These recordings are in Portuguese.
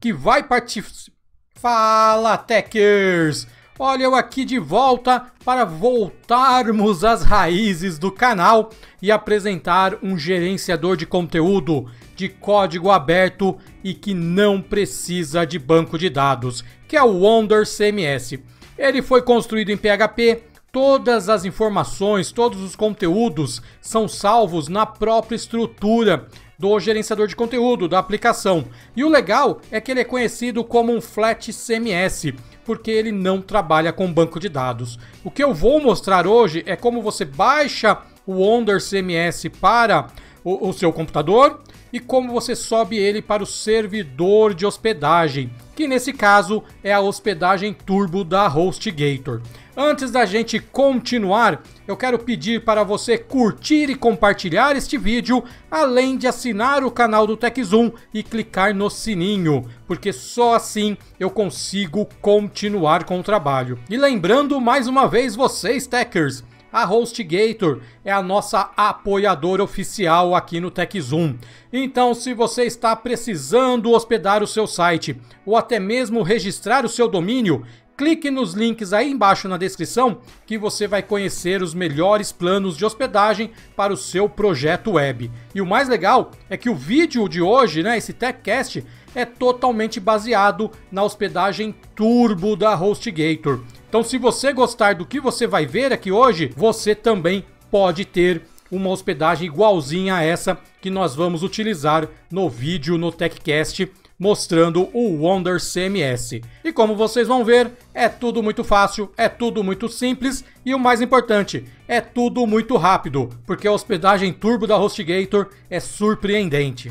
que vai participar. Fala, Techers! Olha eu aqui de volta para voltarmos às raízes do canal e apresentar um gerenciador de conteúdo de código aberto e que não precisa de banco de dados, que é o Wonder CMS. Ele foi construído em PHP, todas as informações, todos os conteúdos são salvos na própria estrutura do gerenciador de conteúdo da aplicação. E o legal é que ele é conhecido como um Flat CMS, porque ele não trabalha com banco de dados. O que eu vou mostrar hoje é como você baixa o Wonder CMS para o, o seu computador e como você sobe ele para o servidor de hospedagem, que nesse caso é a hospedagem turbo da HostGator. Antes da gente continuar, eu quero pedir para você curtir e compartilhar este vídeo, além de assinar o canal do TechZoom e clicar no sininho, porque só assim eu consigo continuar com o trabalho. E lembrando mais uma vez vocês, Techers, a HostGator é a nossa apoiadora oficial aqui no TechZoom. Então, se você está precisando hospedar o seu site ou até mesmo registrar o seu domínio, Clique nos links aí embaixo na descrição que você vai conhecer os melhores planos de hospedagem para o seu projeto web. E o mais legal é que o vídeo de hoje, né, esse TechCast, é totalmente baseado na hospedagem turbo da HostGator. Então, se você gostar do que você vai ver aqui hoje, você também pode ter uma hospedagem igualzinha a essa que nós vamos utilizar no vídeo no TechCast mostrando o Wonder CMS. E como vocês vão ver, é tudo muito fácil, é tudo muito simples e o mais importante, é tudo muito rápido, porque a hospedagem turbo da HostGator é surpreendente.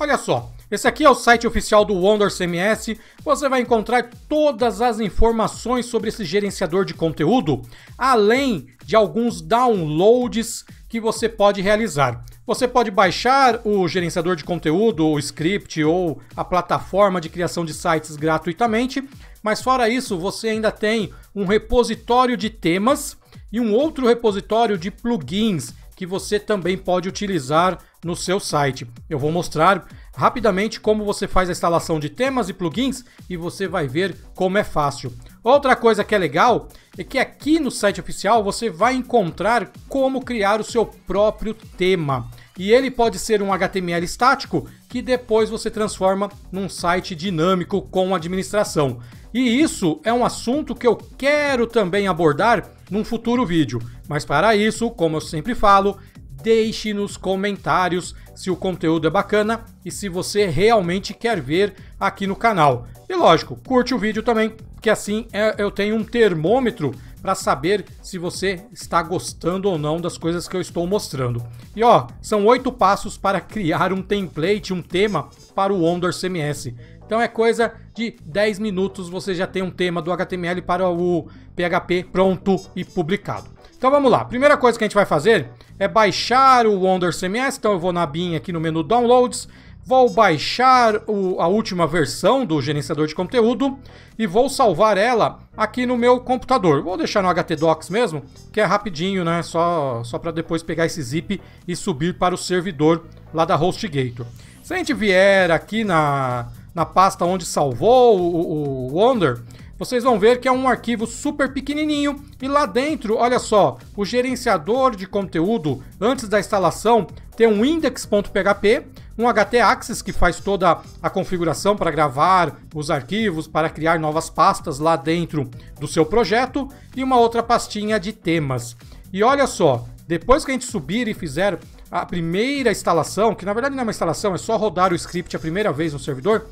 Olha só, esse aqui é o site oficial do Wonder CMS. Você vai encontrar todas as informações sobre esse gerenciador de conteúdo, além de alguns downloads que você pode realizar. Você pode baixar o gerenciador de conteúdo, o script ou a plataforma de criação de sites gratuitamente, mas fora isso, você ainda tem um repositório de temas e um outro repositório de plugins que você também pode utilizar no seu site. Eu vou mostrar rapidamente como você faz a instalação de temas e plugins e você vai ver como é fácil. Outra coisa que é legal é que aqui no site oficial você vai encontrar como criar o seu próprio tema. E ele pode ser um HTML estático que depois você transforma num site dinâmico com administração. E isso é um assunto que eu quero também abordar num futuro vídeo. Mas para isso, como eu sempre falo, deixe nos comentários se o conteúdo é bacana e se você realmente quer ver aqui no canal. E lógico, curte o vídeo também, que assim é, eu tenho um termômetro para saber se você está gostando ou não das coisas que eu estou mostrando. E ó, são oito passos para criar um template, um tema para o Wonder CMS. Então é coisa de 10 minutos você já tem um tema do HTML para o PHP pronto e publicado. Então vamos lá. Primeira coisa que a gente vai fazer é baixar o Wonder CMS. Então eu vou na bin aqui no menu Downloads, vou baixar o, a última versão do gerenciador de conteúdo e vou salvar ela aqui no meu computador. Vou deixar no htdocs mesmo, que é rapidinho, né? Só, só para depois pegar esse zip e subir para o servidor lá da HostGator. Se a gente vier aqui na, na pasta onde salvou o, o Wonder, vocês vão ver que é um arquivo super pequenininho e lá dentro, olha só, o gerenciador de conteúdo antes da instalação tem um index.php, um htaccess que faz toda a configuração para gravar os arquivos, para criar novas pastas lá dentro do seu projeto e uma outra pastinha de temas. E olha só, depois que a gente subir e fizer a primeira instalação, que na verdade não é uma instalação, é só rodar o script a primeira vez no servidor,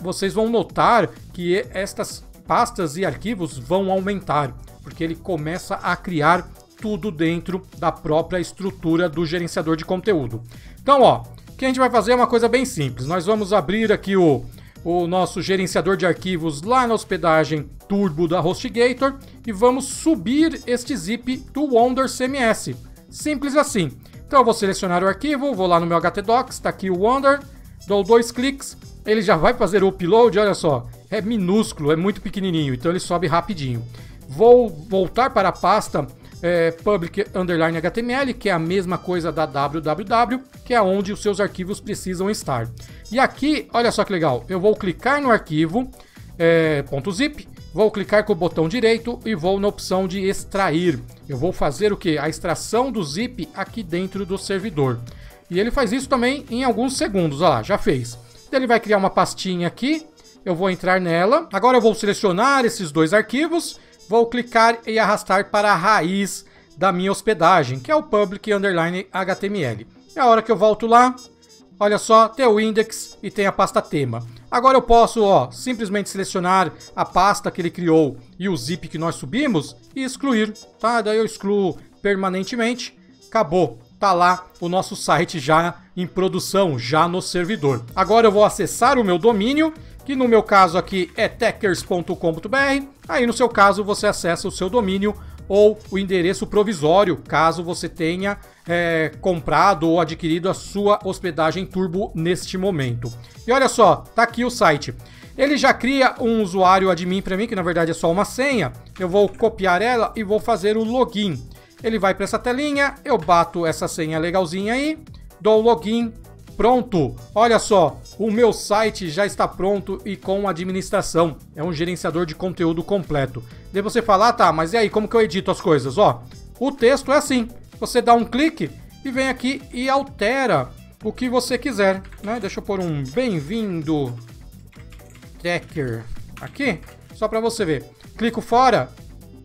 vocês vão notar que estas pastas e arquivos vão aumentar, porque ele começa a criar tudo dentro da própria estrutura do gerenciador de conteúdo. Então, ó, que a gente vai fazer é uma coisa bem simples. Nós vamos abrir aqui o, o nosso gerenciador de arquivos lá na hospedagem Turbo da HostGator e vamos subir este zip do Wonder CMS. Simples assim. Então eu vou selecionar o arquivo, vou lá no meu htdocs, está aqui o Wonder, dou dois cliques, ele já vai fazer o upload, olha só, é minúsculo, é muito pequenininho, então ele sobe rapidinho. Vou voltar para a pasta é, public underline HTML, que é a mesma coisa da www, que é onde os seus arquivos precisam estar. E aqui, olha só que legal, eu vou clicar no arquivo é, .zip, vou clicar com o botão direito e vou na opção de extrair. Eu vou fazer o que? A extração do zip aqui dentro do servidor. E ele faz isso também em alguns segundos, olha lá, já fez. Ele vai criar uma pastinha aqui, eu vou entrar nela. Agora eu vou selecionar esses dois arquivos, vou clicar e arrastar para a raiz da minha hospedagem, que é o public underline HTML. É a hora que eu volto lá, olha só, tem o index e tem a pasta tema. Agora eu posso, ó, simplesmente selecionar a pasta que ele criou e o zip que nós subimos e excluir, tá? Daí eu excluo permanentemente, acabou tá lá o nosso site já em produção, já no servidor. Agora eu vou acessar o meu domínio, que no meu caso aqui é techers.com.br. Aí no seu caso você acessa o seu domínio ou o endereço provisório, caso você tenha é, comprado ou adquirido a sua hospedagem Turbo neste momento. E olha só, tá aqui o site. Ele já cria um usuário admin para mim, que na verdade é só uma senha. Eu vou copiar ela e vou fazer o login. Ele vai para essa telinha, eu bato essa senha legalzinha aí, dou login, pronto. Olha só, o meu site já está pronto e com administração. É um gerenciador de conteúdo completo. Daí você fala, ah, tá, mas e aí, como que eu edito as coisas? Ó, o texto é assim. Você dá um clique e vem aqui e altera o que você quiser, né? Deixa eu pôr um bem-vindo Tracker aqui, só para você ver. Clico fora,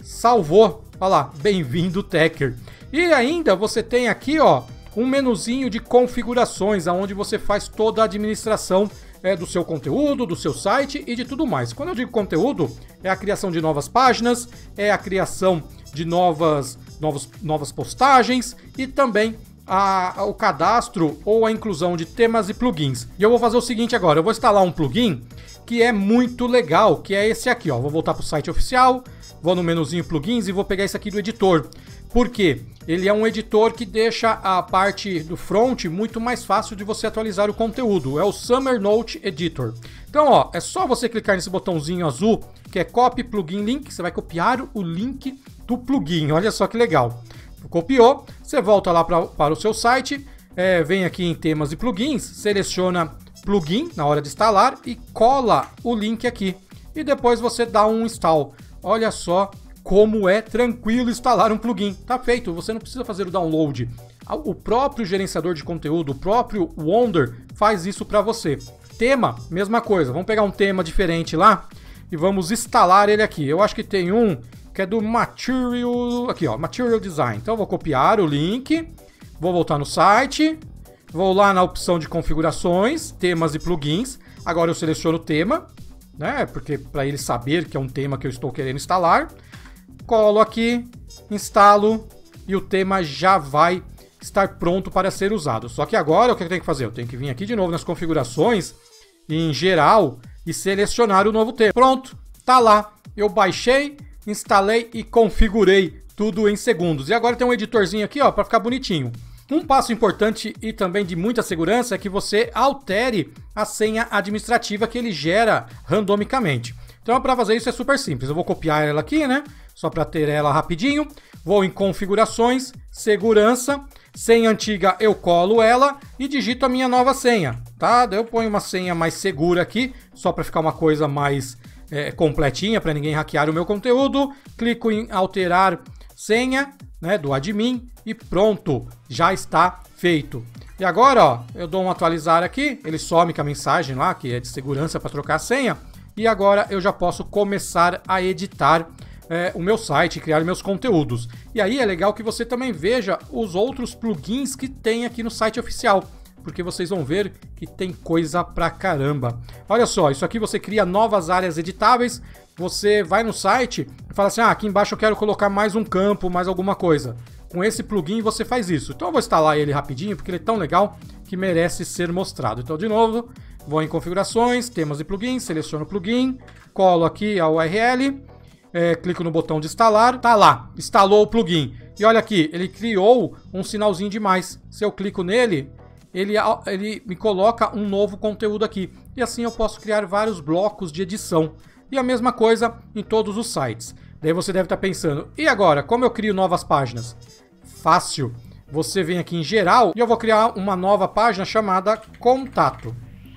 salvou. Olha lá, bem-vindo Tecker. E ainda você tem aqui, ó, um menuzinho de configurações, aonde você faz toda a administração é, do seu conteúdo, do seu site e de tudo mais. Quando eu digo conteúdo, é a criação de novas páginas, é a criação de novas, novos, novas postagens e também a, o cadastro ou a inclusão de temas e plugins. E eu vou fazer o seguinte agora, eu vou instalar um plugin que é muito legal, que é esse aqui, ó. Vou voltar para o site oficial, vou no menuzinho plugins e vou pegar esse aqui do editor. Por quê? Ele é um editor que deixa a parte do front muito mais fácil de você atualizar o conteúdo. É o Summer Note Editor. Então, ó, é só você clicar nesse botãozinho azul que é Copy Plugin Link. Você vai copiar o link do plugin. Olha só que legal. Copiou, você volta lá pra, para o seu site, é, vem aqui em temas e plugins, seleciona plugin na hora de instalar e cola o link aqui. E depois você dá um install. Olha só como é tranquilo instalar um plugin. Tá feito, você não precisa fazer o download. O próprio gerenciador de conteúdo, o próprio Wonder faz isso para você. Tema, mesma coisa. Vamos pegar um tema diferente lá e vamos instalar ele aqui. Eu acho que tem um que é do Material, aqui ó, Material Design. Então eu vou copiar o link, vou voltar no site, vou lá na opção de configurações, temas e plugins. Agora eu seleciono o tema, né? Porque para ele saber que é um tema que eu estou querendo instalar, colo aqui, instalo e o tema já vai estar pronto para ser usado. Só que agora o que eu tenho que fazer? Eu tenho que vir aqui de novo nas configurações, em geral, e selecionar o novo tema. Pronto, tá lá. Eu baixei, instalei e configurei tudo em segundos. E agora tem um editorzinho aqui, ó, para ficar bonitinho. Um passo importante e também de muita segurança é que você altere a senha administrativa que ele gera randomicamente. Então, para fazer isso é super simples. Eu vou copiar ela aqui, né? Só para ter ela rapidinho. Vou em configurações, segurança, senha antiga eu colo ela e digito a minha nova senha, tá? Eu ponho uma senha mais segura aqui, só para ficar uma coisa mais é, completinha para ninguém hackear o meu conteúdo. Clico em alterar senha, né, do admin e pronto, já está feito. E agora, ó, eu dou um atualizar aqui, ele some com a mensagem lá, que é de segurança para trocar a senha, e agora eu já posso começar a editar é, o meu site, criar meus conteúdos. E aí é legal que você também veja os outros plugins que tem aqui no site oficial porque vocês vão ver que tem coisa pra caramba. Olha só, isso aqui você cria novas áreas editáveis, você vai no site e fala assim, ah, aqui embaixo eu quero colocar mais um campo, mais alguma coisa. Com esse plugin você faz isso. Então eu vou instalar ele rapidinho, porque ele é tão legal que merece ser mostrado. Então, de novo, vou em configurações, temas e plugins, seleciono o plugin, colo aqui a URL, é, clico no botão de instalar, tá lá, instalou o plugin. E olha aqui, ele criou um sinalzinho de mais. Se eu clico nele, ele, ele me coloca um novo conteúdo aqui. E assim eu posso criar vários blocos de edição. E a mesma coisa em todos os sites. Daí você deve estar pensando, e agora, como eu crio novas páginas? Fácil. Você vem aqui em geral e eu vou criar uma nova página chamada contato.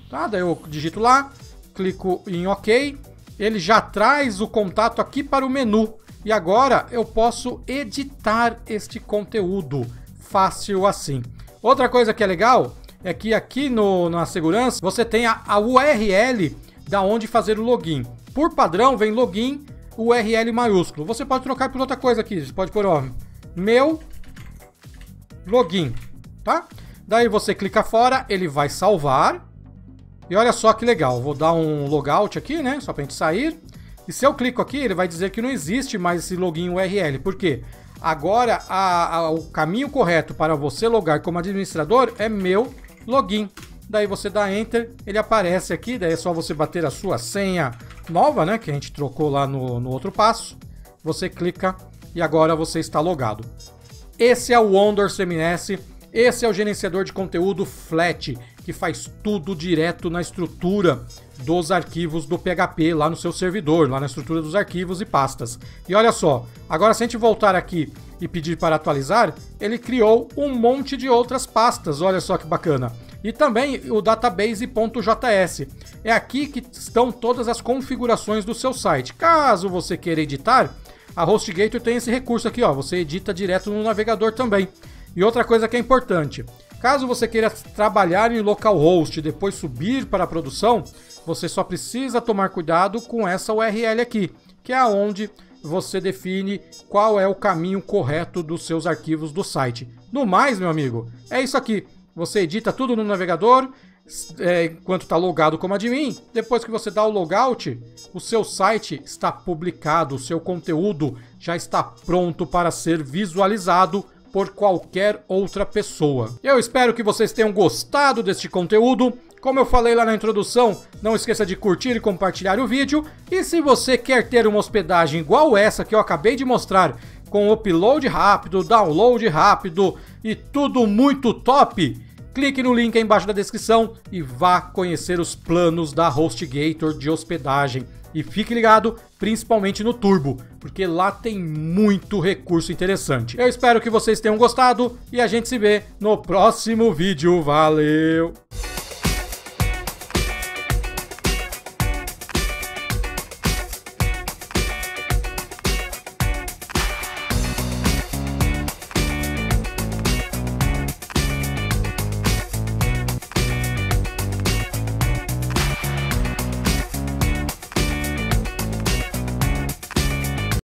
Tá? Daí eu digito lá, clico em OK, ele já traz o contato aqui para o menu. E agora eu posso editar este conteúdo. Fácil assim. Outra coisa que é legal é que aqui no, na segurança você tem a, a URL da onde fazer o login. Por padrão vem login URL maiúsculo. Você pode trocar por outra coisa aqui. Você pode pôr, ó, meu login, tá? Daí você clica fora, ele vai salvar. E olha só que legal. Vou dar um logout aqui, né? Só pra gente sair. E se eu clico aqui, ele vai dizer que não existe mais esse login URL. Por quê? Agora, a, a, o caminho correto para você logar como administrador é meu login. Daí você dá Enter, ele aparece aqui, daí é só você bater a sua senha nova, né, que a gente trocou lá no, no outro passo. Você clica e agora você está logado. Esse é o Wonder CMS, esse é o gerenciador de conteúdo Flat, que faz tudo direto na estrutura dos arquivos do PHP lá no seu servidor, lá na estrutura dos arquivos e pastas. E olha só, agora se a gente voltar aqui e pedir para atualizar, ele criou um monte de outras pastas, olha só que bacana. E também o database.js. É aqui que estão todas as configurações do seu site. Caso você queira editar, a HostGator tem esse recurso aqui, ó, você edita direto no navegador também. E outra coisa que é importante, caso você queira trabalhar em localhost e depois subir para a produção, você só precisa tomar cuidado com essa URL aqui, que é onde você define qual é o caminho correto dos seus arquivos do site. No mais, meu amigo, é isso aqui. Você edita tudo no navegador, é, enquanto está logado como admin. Depois que você dá o logout, o seu site está publicado, o seu conteúdo já está pronto para ser visualizado por qualquer outra pessoa. Eu espero que vocês tenham gostado deste conteúdo. Como eu falei lá na introdução, não esqueça de curtir e compartilhar o vídeo. E se você quer ter uma hospedagem igual essa que eu acabei de mostrar, com upload rápido, download rápido e tudo muito top, clique no link aí embaixo da descrição e vá conhecer os planos da HostGator de hospedagem. E fique ligado, principalmente no Turbo, porque lá tem muito recurso interessante. Eu espero que vocês tenham gostado e a gente se vê no próximo vídeo. Valeu!